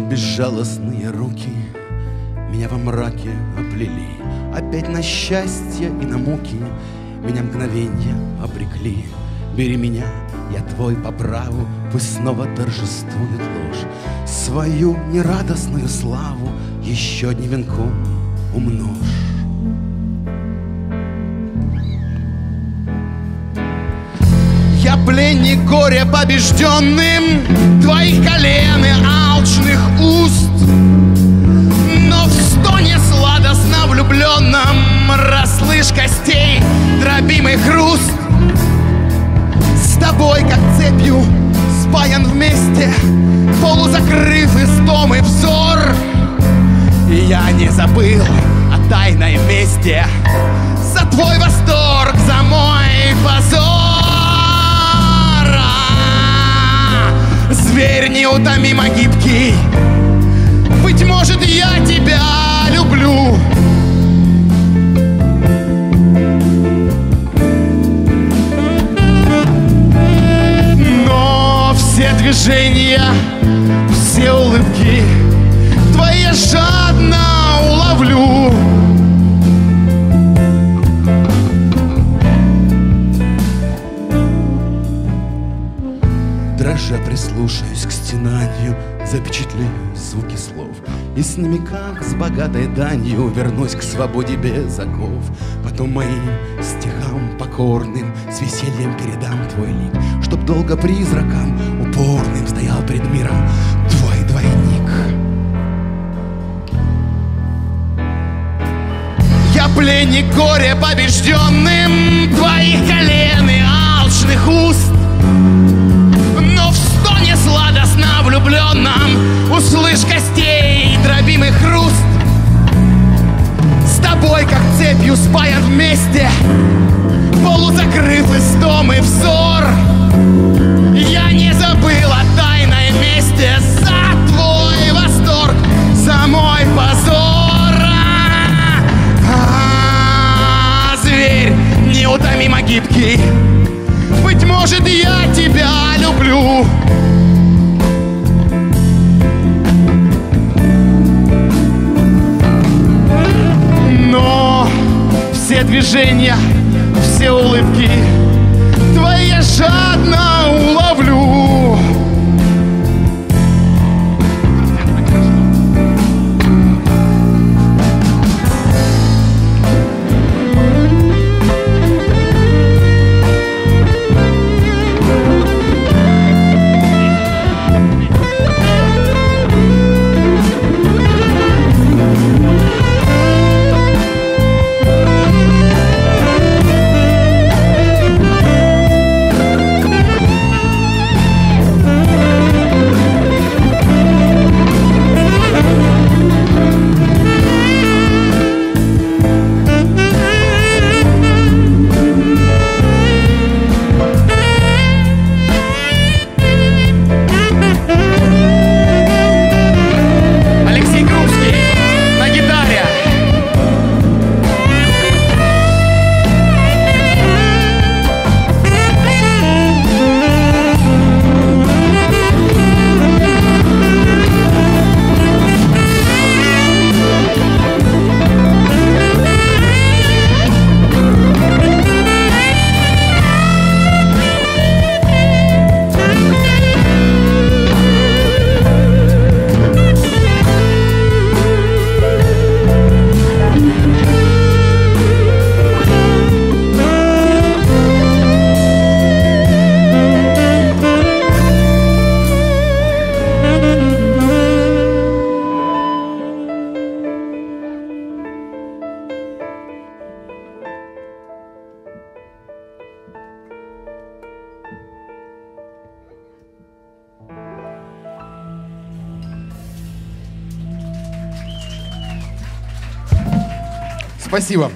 Безжалостные руки меня во мраке оплели. Опять на счастье и на муки меня мгновенья обрекли. Бери меня, я твой по праву, пусть снова торжествует ложь. Свою нерадостную славу еще одним венком умножь. Я пленник горя побежденным Твоих колен и алчных уст. Но в стоне сладостно влюбленном Расслышь костей дробимый хруст. С тобой, как цепью, спаян вместе Полузакрыв истом и взор. И я не забыл о тайной мести За твой восторг, за мой позор Зверь неутомимо гибкий. Быть может, я тебя люблю. Но все движения, прислушаюсь к стенанию Запечатлею звуки слов. И с ними, как с богатой данью Вернусь к свободе без оков. Потом моим стихам покорным С весельем передам твой лик Чтоб долго призраком упорным Стоял пред миром твой двойник. Я пленник горя побежденным Твоих колен и алчных уст гибкий. Быть может, я тебя люблю. Но все движения, все улыбки Спасибо.